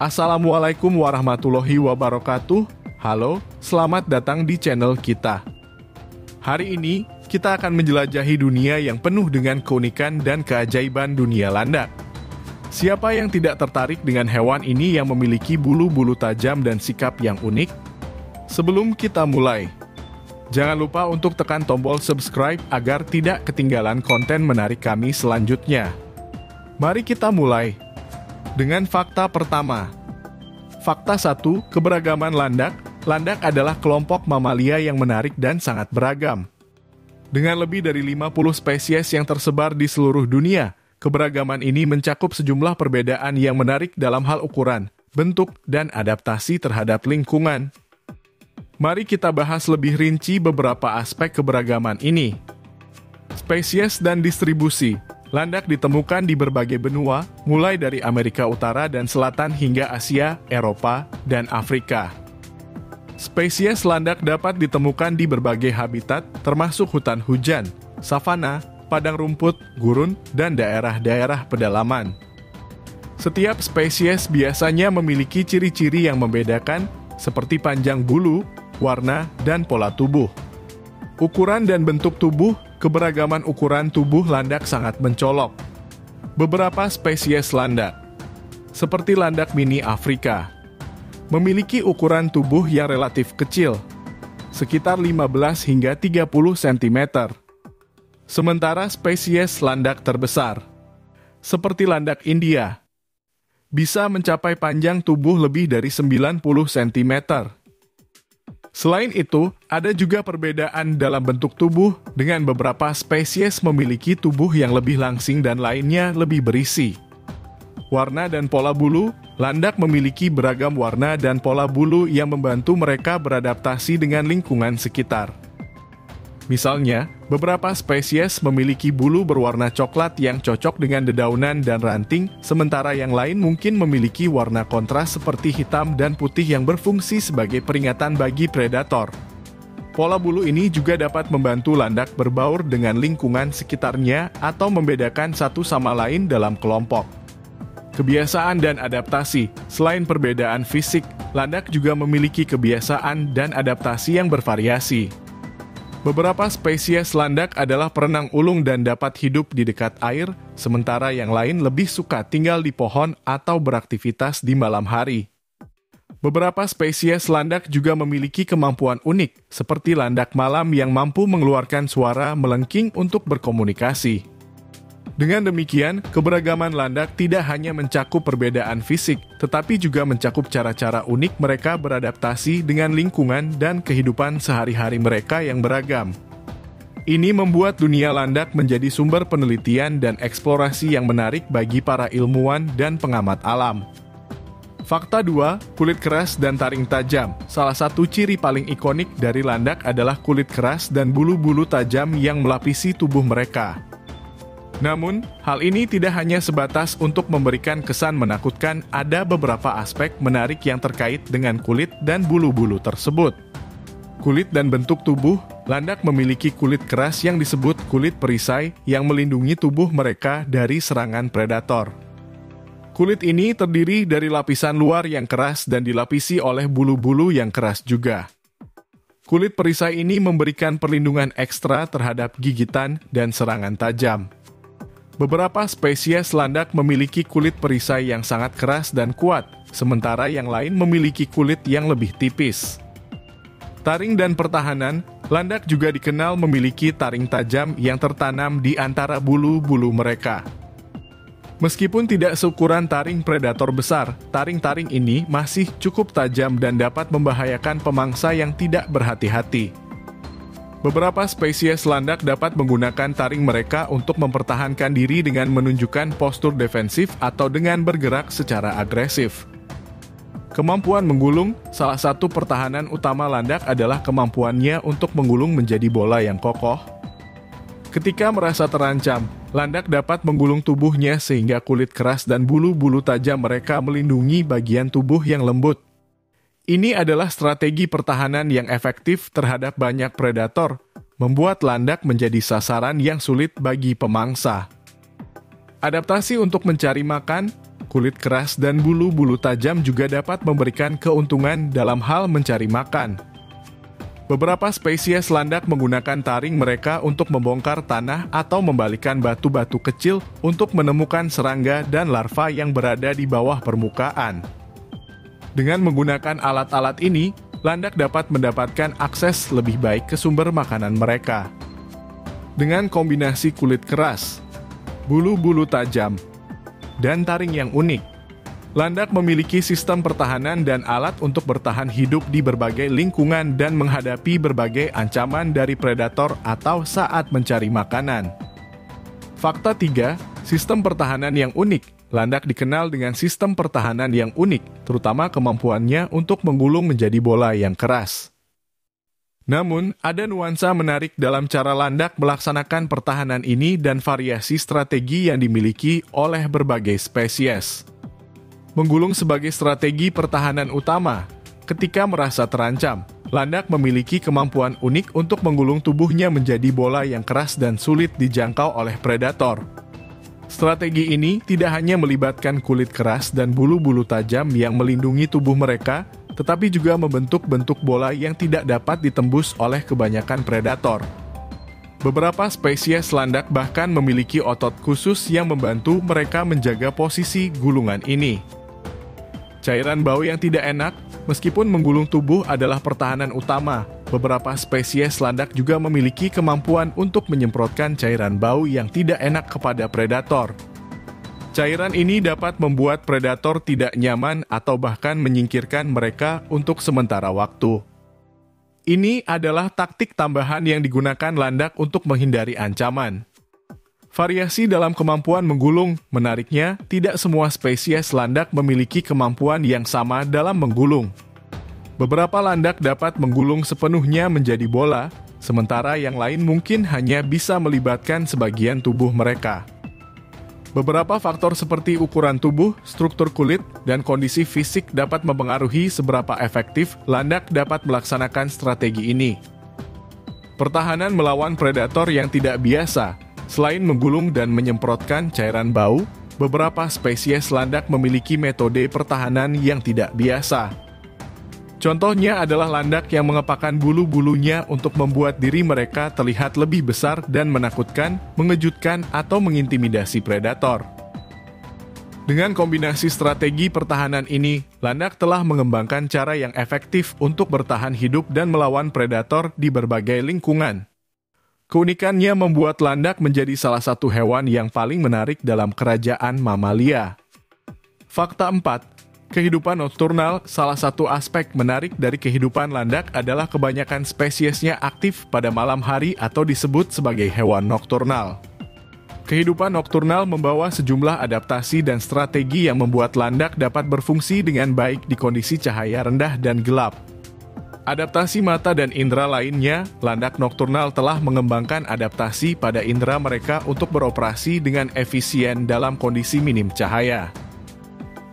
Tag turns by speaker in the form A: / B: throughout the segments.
A: Assalamualaikum warahmatullahi wabarakatuh. Halo, selamat datang di channel kita. Hari ini kita akan menjelajahi dunia yang penuh dengan keunikan dan keajaiban dunia landak. Siapa yang tidak tertarik dengan hewan ini yang memiliki bulu-bulu tajam dan sikap yang unik? Sebelum kita mulai, jangan lupa untuk tekan tombol subscribe agar tidak ketinggalan konten menarik kami selanjutnya. Mari kita mulai dengan fakta pertama. Fakta 1, keberagaman landak. Landak adalah kelompok mamalia yang menarik dan sangat beragam. Dengan lebih dari 50 spesies yang tersebar di seluruh dunia, Keberagaman ini mencakup sejumlah perbedaan yang menarik dalam hal ukuran, bentuk, dan adaptasi terhadap lingkungan. Mari kita bahas lebih rinci beberapa aspek keberagaman ini. Spesies dan distribusi Landak ditemukan di berbagai benua, mulai dari Amerika Utara dan Selatan hingga Asia, Eropa, dan Afrika. Spesies landak dapat ditemukan di berbagai habitat, termasuk hutan hujan, savana, padang rumput, gurun, dan daerah-daerah pedalaman. Setiap spesies biasanya memiliki ciri-ciri yang membedakan, seperti panjang bulu, warna, dan pola tubuh. Ukuran dan bentuk tubuh, keberagaman ukuran tubuh landak sangat mencolok. Beberapa spesies landak, seperti landak mini Afrika, memiliki ukuran tubuh yang relatif kecil, sekitar 15 hingga 30 cm Sementara spesies landak terbesar, seperti landak India, bisa mencapai panjang tubuh lebih dari 90 cm. Selain itu, ada juga perbedaan dalam bentuk tubuh dengan beberapa spesies memiliki tubuh yang lebih langsing dan lainnya lebih berisi. Warna dan pola bulu, landak memiliki beragam warna dan pola bulu yang membantu mereka beradaptasi dengan lingkungan sekitar. Misalnya, beberapa spesies memiliki bulu berwarna coklat yang cocok dengan dedaunan dan ranting, sementara yang lain mungkin memiliki warna kontras seperti hitam dan putih yang berfungsi sebagai peringatan bagi predator. Pola bulu ini juga dapat membantu landak berbaur dengan lingkungan sekitarnya atau membedakan satu sama lain dalam kelompok. Kebiasaan dan adaptasi, selain perbedaan fisik, landak juga memiliki kebiasaan dan adaptasi yang bervariasi. Beberapa spesies landak adalah perenang ulung dan dapat hidup di dekat air, sementara yang lain lebih suka tinggal di pohon atau beraktivitas di malam hari. Beberapa spesies landak juga memiliki kemampuan unik, seperti landak malam yang mampu mengeluarkan suara melengking untuk berkomunikasi. Dengan demikian, keberagaman landak tidak hanya mencakup perbedaan fisik, tetapi juga mencakup cara-cara unik mereka beradaptasi dengan lingkungan dan kehidupan sehari-hari mereka yang beragam. Ini membuat dunia landak menjadi sumber penelitian dan eksplorasi yang menarik bagi para ilmuwan dan pengamat alam. Fakta 2, kulit keras dan taring tajam. Salah satu ciri paling ikonik dari landak adalah kulit keras dan bulu-bulu tajam yang melapisi tubuh mereka. Namun, hal ini tidak hanya sebatas untuk memberikan kesan menakutkan, ada beberapa aspek menarik yang terkait dengan kulit dan bulu-bulu tersebut. Kulit dan bentuk tubuh, landak memiliki kulit keras yang disebut kulit perisai yang melindungi tubuh mereka dari serangan predator. Kulit ini terdiri dari lapisan luar yang keras dan dilapisi oleh bulu-bulu yang keras juga. Kulit perisai ini memberikan perlindungan ekstra terhadap gigitan dan serangan tajam. Beberapa spesies landak memiliki kulit perisai yang sangat keras dan kuat, sementara yang lain memiliki kulit yang lebih tipis. Taring dan pertahanan, landak juga dikenal memiliki taring tajam yang tertanam di antara bulu-bulu mereka. Meskipun tidak seukuran taring predator besar, taring-taring ini masih cukup tajam dan dapat membahayakan pemangsa yang tidak berhati-hati. Beberapa spesies landak dapat menggunakan taring mereka untuk mempertahankan diri dengan menunjukkan postur defensif atau dengan bergerak secara agresif. Kemampuan menggulung, salah satu pertahanan utama landak adalah kemampuannya untuk menggulung menjadi bola yang kokoh. Ketika merasa terancam, landak dapat menggulung tubuhnya sehingga kulit keras dan bulu-bulu tajam mereka melindungi bagian tubuh yang lembut. Ini adalah strategi pertahanan yang efektif terhadap banyak predator, membuat landak menjadi sasaran yang sulit bagi pemangsa. Adaptasi untuk mencari makan, kulit keras dan bulu-bulu tajam juga dapat memberikan keuntungan dalam hal mencari makan. Beberapa spesies landak menggunakan taring mereka untuk membongkar tanah atau membalikan batu-batu kecil untuk menemukan serangga dan larva yang berada di bawah permukaan. Dengan menggunakan alat-alat ini, landak dapat mendapatkan akses lebih baik ke sumber makanan mereka. Dengan kombinasi kulit keras, bulu-bulu tajam, dan taring yang unik. Landak memiliki sistem pertahanan dan alat untuk bertahan hidup di berbagai lingkungan dan menghadapi berbagai ancaman dari predator atau saat mencari makanan. Fakta 3, sistem pertahanan yang unik. Landak dikenal dengan sistem pertahanan yang unik, terutama kemampuannya untuk menggulung menjadi bola yang keras. Namun, ada nuansa menarik dalam cara landak melaksanakan pertahanan ini dan variasi strategi yang dimiliki oleh berbagai spesies. Menggulung sebagai strategi pertahanan utama, ketika merasa terancam, landak memiliki kemampuan unik untuk menggulung tubuhnya menjadi bola yang keras dan sulit dijangkau oleh predator. Strategi ini tidak hanya melibatkan kulit keras dan bulu-bulu tajam yang melindungi tubuh mereka, tetapi juga membentuk bentuk bola yang tidak dapat ditembus oleh kebanyakan predator. Beberapa spesies landak bahkan memiliki otot khusus yang membantu mereka menjaga posisi gulungan ini. Cairan bau yang tidak enak, meskipun menggulung tubuh adalah pertahanan utama, beberapa spesies landak juga memiliki kemampuan untuk menyemprotkan cairan bau yang tidak enak kepada predator. Cairan ini dapat membuat predator tidak nyaman atau bahkan menyingkirkan mereka untuk sementara waktu. Ini adalah taktik tambahan yang digunakan landak untuk menghindari ancaman. Variasi dalam kemampuan menggulung, menariknya, tidak semua spesies landak memiliki kemampuan yang sama dalam menggulung. Beberapa landak dapat menggulung sepenuhnya menjadi bola, sementara yang lain mungkin hanya bisa melibatkan sebagian tubuh mereka. Beberapa faktor seperti ukuran tubuh, struktur kulit, dan kondisi fisik dapat mempengaruhi seberapa efektif landak dapat melaksanakan strategi ini. Pertahanan melawan predator yang tidak biasa, selain menggulung dan menyemprotkan cairan bau, beberapa spesies landak memiliki metode pertahanan yang tidak biasa. Contohnya adalah landak yang mengepakkan bulu-bulunya untuk membuat diri mereka terlihat lebih besar dan menakutkan, mengejutkan, atau mengintimidasi predator. Dengan kombinasi strategi pertahanan ini, landak telah mengembangkan cara yang efektif untuk bertahan hidup dan melawan predator di berbagai lingkungan. Keunikannya membuat landak menjadi salah satu hewan yang paling menarik dalam kerajaan mamalia. Fakta 4 kehidupan nokturnal, salah satu aspek menarik dari kehidupan landak adalah kebanyakan spesiesnya aktif pada malam hari atau disebut sebagai hewan nokturnal. Kehidupan nokturnal membawa sejumlah adaptasi dan strategi yang membuat landak dapat berfungsi dengan baik di kondisi cahaya rendah dan gelap. Adaptasi mata dan indera lainnya, landak nokturnal telah mengembangkan adaptasi pada indera mereka untuk beroperasi dengan efisien dalam kondisi minim cahaya.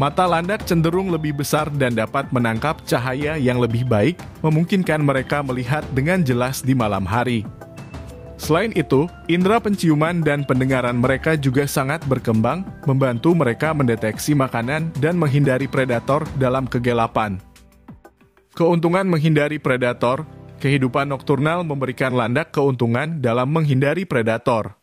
A: Mata landak cenderung lebih besar dan dapat menangkap cahaya yang lebih baik, memungkinkan mereka melihat dengan jelas di malam hari. Selain itu, indera penciuman dan pendengaran mereka juga sangat berkembang, membantu mereka mendeteksi makanan dan menghindari predator dalam kegelapan. Keuntungan menghindari predator, kehidupan nokturnal memberikan landak keuntungan dalam menghindari predator.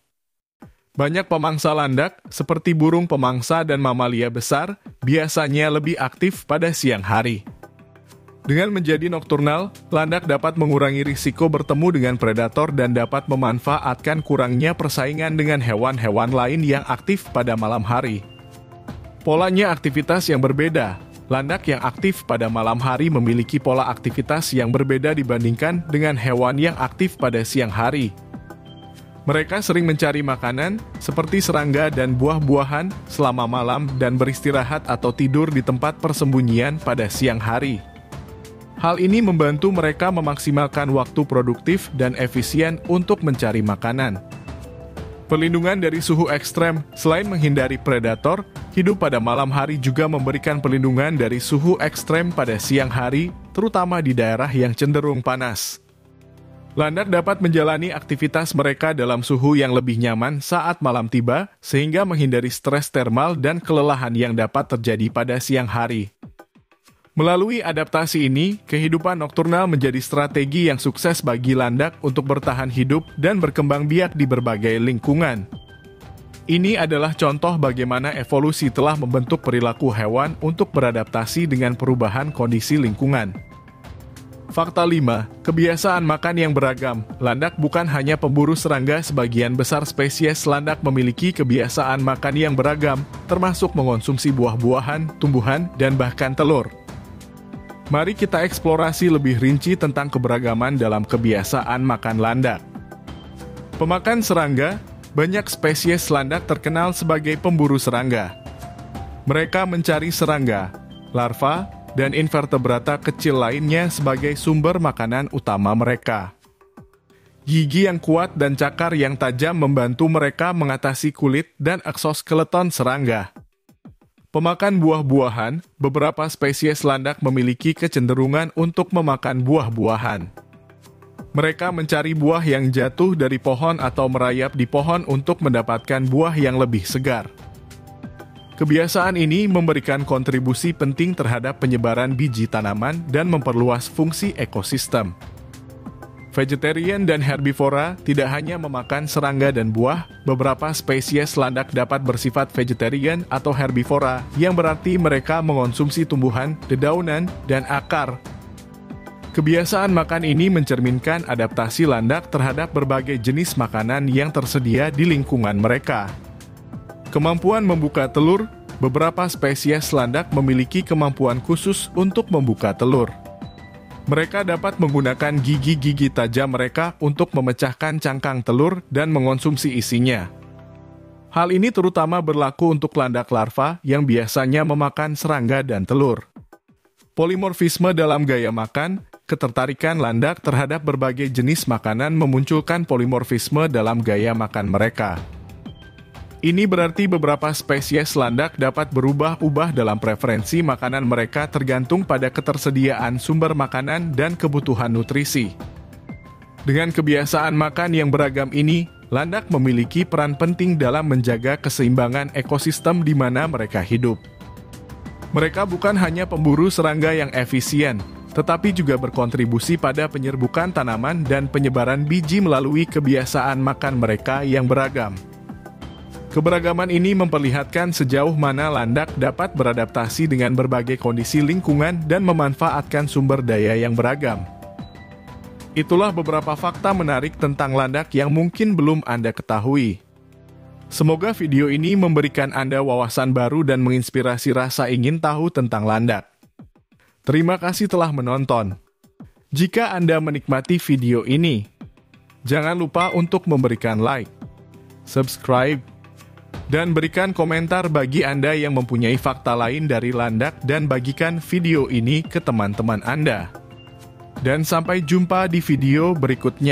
A: Banyak pemangsa landak, seperti burung pemangsa dan mamalia besar, biasanya lebih aktif pada siang hari. Dengan menjadi nokturnal, landak dapat mengurangi risiko bertemu dengan predator dan dapat memanfaatkan kurangnya persaingan dengan hewan-hewan lain yang aktif pada malam hari. Polanya aktivitas yang berbeda. Landak yang aktif pada malam hari memiliki pola aktivitas yang berbeda dibandingkan dengan hewan yang aktif pada siang hari. Mereka sering mencari makanan seperti serangga dan buah-buahan selama malam dan beristirahat atau tidur di tempat persembunyian pada siang hari. Hal ini membantu mereka memaksimalkan waktu produktif dan efisien untuk mencari makanan. Perlindungan dari suhu ekstrem selain menghindari predator, hidup pada malam hari juga memberikan perlindungan dari suhu ekstrem pada siang hari, terutama di daerah yang cenderung panas. Landak dapat menjalani aktivitas mereka dalam suhu yang lebih nyaman saat malam tiba, sehingga menghindari stres termal dan kelelahan yang dapat terjadi pada siang hari. Melalui adaptasi ini, kehidupan nokturnal menjadi strategi yang sukses bagi landak untuk bertahan hidup dan berkembang biak di berbagai lingkungan. Ini adalah contoh bagaimana evolusi telah membentuk perilaku hewan untuk beradaptasi dengan perubahan kondisi lingkungan. Fakta 5. Kebiasaan makan yang beragam. Landak bukan hanya pemburu serangga, sebagian besar spesies landak memiliki kebiasaan makan yang beragam, termasuk mengonsumsi buah-buahan, tumbuhan, dan bahkan telur. Mari kita eksplorasi lebih rinci tentang keberagaman dalam kebiasaan makan landak. Pemakan serangga, banyak spesies landak terkenal sebagai pemburu serangga. Mereka mencari serangga, larva, dan invertebrata kecil lainnya sebagai sumber makanan utama mereka. Gigi yang kuat dan cakar yang tajam membantu mereka mengatasi kulit dan eksoskeleton serangga. Pemakan buah-buahan, beberapa spesies landak memiliki kecenderungan untuk memakan buah-buahan. Mereka mencari buah yang jatuh dari pohon atau merayap di pohon untuk mendapatkan buah yang lebih segar. Kebiasaan ini memberikan kontribusi penting terhadap penyebaran biji tanaman dan memperluas fungsi ekosistem. Vegetarian dan herbivora tidak hanya memakan serangga dan buah, beberapa spesies landak dapat bersifat vegetarian atau herbivora, yang berarti mereka mengonsumsi tumbuhan, dedaunan, dan akar. Kebiasaan makan ini mencerminkan adaptasi landak terhadap berbagai jenis makanan yang tersedia di lingkungan mereka. Kemampuan membuka telur, beberapa spesies landak memiliki kemampuan khusus untuk membuka telur. Mereka dapat menggunakan gigi-gigi tajam mereka untuk memecahkan cangkang telur dan mengonsumsi isinya. Hal ini terutama berlaku untuk landak larva yang biasanya memakan serangga dan telur. Polimorfisme dalam gaya makan, ketertarikan landak terhadap berbagai jenis makanan memunculkan polimorfisme dalam gaya makan mereka. Ini berarti beberapa spesies landak dapat berubah-ubah dalam preferensi makanan mereka tergantung pada ketersediaan sumber makanan dan kebutuhan nutrisi. Dengan kebiasaan makan yang beragam ini, landak memiliki peran penting dalam menjaga keseimbangan ekosistem di mana mereka hidup. Mereka bukan hanya pemburu serangga yang efisien, tetapi juga berkontribusi pada penyerbukan tanaman dan penyebaran biji melalui kebiasaan makan mereka yang beragam. Keberagaman ini memperlihatkan sejauh mana landak dapat beradaptasi dengan berbagai kondisi lingkungan dan memanfaatkan sumber daya yang beragam. Itulah beberapa fakta menarik tentang landak yang mungkin belum Anda ketahui. Semoga video ini memberikan Anda wawasan baru dan menginspirasi rasa ingin tahu tentang landak. Terima kasih telah menonton. Jika Anda menikmati video ini, jangan lupa untuk memberikan like, subscribe, dan berikan komentar bagi Anda yang mempunyai fakta lain dari landak dan bagikan video ini ke teman-teman Anda. Dan sampai jumpa di video berikutnya.